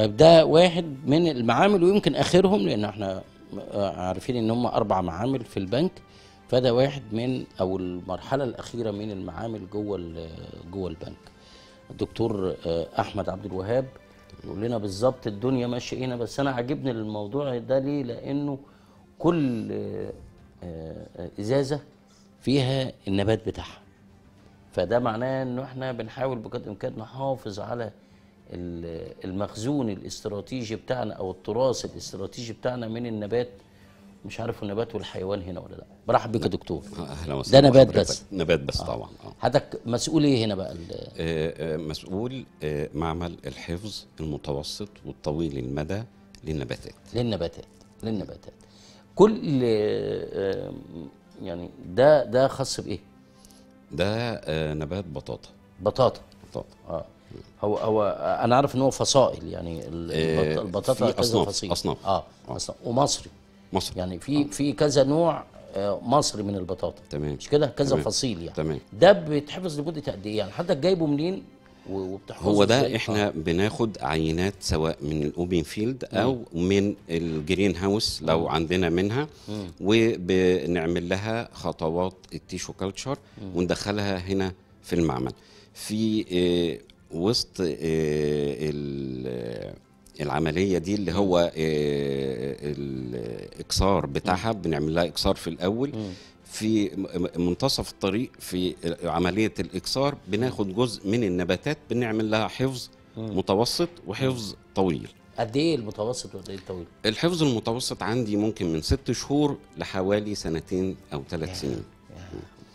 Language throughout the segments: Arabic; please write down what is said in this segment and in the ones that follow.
طيب ده واحد من المعامل ويمكن آخرهم لأن إحنا عارفين إن هم أربع معامل في البنك. فده واحد من أو المرحلة الأخيرة من المعامل جوه جوه البنك. الدكتور آه، أحمد عبد الوهاب يقول لنا بالظبط الدنيا ماشية هنا بس أنا عاجبني الموضوع ده ليه؟ لأنه كل آه، آه، إزازة فيها النبات بتاعها. فده معناه إنه إحنا بنحاول بقدر الإمكان نحافظ على المخزون الاستراتيجي بتاعنا أو التراث الاستراتيجي بتاعنا من النبات. مش عارف النبات والحيوان هنا ولا لأ. برحب بك يا دكتور. أهلا وسهلا. ده نبات. بس. نبات بس طبعا آه. حضرتك مسؤول إيه هنا بقى آه، آه، مسؤول آه، معمل الحفظ المتوسط والطويل المدى للنباتات. للنباتات للنباتات. كل آه، يعني ده ده خاص بإيه؟ ده آه، نبات بطاطا. بطاطا. بطاطا. آه. هو هو أنا عارف إن هو فصائل يعني آه، البط- البطاطا في كذا أصناف- فصيل. أصناف. آه أصناف. ومصري. مصر يعني في في كذا نوع آه، مصري من البطاطا. تمام. مش كده؟ كذا تمام. فصيل يعني. تمام. ده بيتحفظ لمدة قد إيه؟ يعني حضرتك جايبه منين؟ وبتحفظه هو؟ ده إحنا بناخد عينات سواء من ال open field أو من ال green house لو عندنا منها. وبنعمل لها خطوات ال tissue culture وندخلها هنا في المعمل. في آه، وسط آه، ال- العملية دي اللي هو آه، الإكثار بتاعها بنعمل لها إكثار في الأول. في منتصف الطريق في عملية الإكثار بناخد جزء من النباتات بنعمل لها حفظ متوسط وحفظ طويل. قد إيه المتوسط وقد إيه الطويل؟ الحفظ المتوسط عندي ممكن من ست شهور لحوالي سنتين أو ثلاث سنين.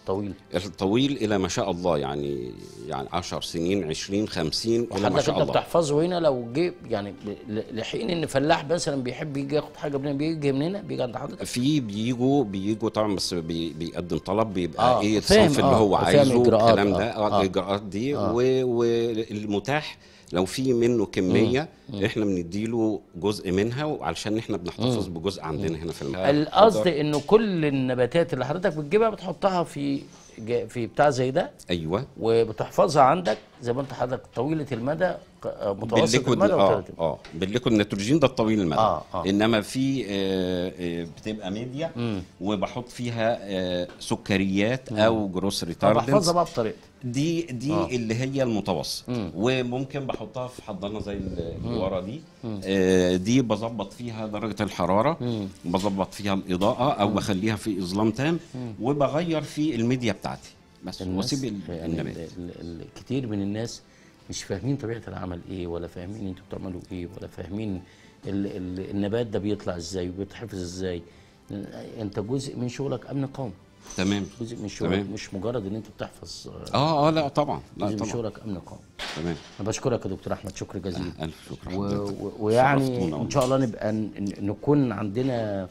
طويل الطويل إلى ما شاء الله يعني يعني 10 سنين 20 50 إلى ما شاء الله بتحفظه هنا لو جه يعني لحين إن فلاح مثلا بيحب يجي ياخد حاجة من هنا بيجي من هنا بيجي عند حضرتك في بيجوا بيجوا طبعا بس بي بيقدم طلب بيبقى آه، إيه الصنف اللي آه، هو فاهم عايزه الكلام آه، ده آه. آه. الإجراءات دي و- والمتاح لو في منه كمية إحنا بنديله جزء منها علشان إحنا بنحتفظ بجزء عندنا هنا في المكان القصد إنه كل النباتات اللي حضرتك بتجيبها بتحطها في في بتاع زي ده؟ أيوه. وبتحفظها عندك؟ زي ما انت حضرتك طويلة المدى ق- متوسط المدى آه. آه بال liquid النيتروجين ده الطويل المدى. آه، آه. إنما في آه آه بتبقى ميديا وبحط فيها آه سكريات أو growth retardants بقى بطريقتي. دي دي آه. آه. اللي هي المتوسط. وممكن بحطها في حضانة زي اللي ورا دي. آه دي بظبط فيها درجة الحرارة. بظبط فيها الإضاءة أو بخليها في إظلام تام. وبغير في الميديا بتاعتي. بس ال- يعني كتير من الناس مش فاهمين طبيعة العمل إيه ولا فاهمين أنتوا بتعملوا إيه ولا فاهمين ال ال النبات ده بيطلع إزاي وبيتحفظ إزاي. أنت جزء من شغلك أمن قومي تمام. جزء من شغلك تمام. مش مجرد إن أنت بتحفظ. آه آه لا طبعا لا جزء من طبعا. شغلك أمن قومي تمام. أنا بشكرك يا دكتور أحمد شكر جزيل ألف شكر. و- حضرتك و- ويعني إن شاء الله نبقى نكون عندنا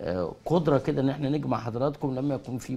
آه، قدرة كده إن إحنا نجمع حضراتكم لما يكون في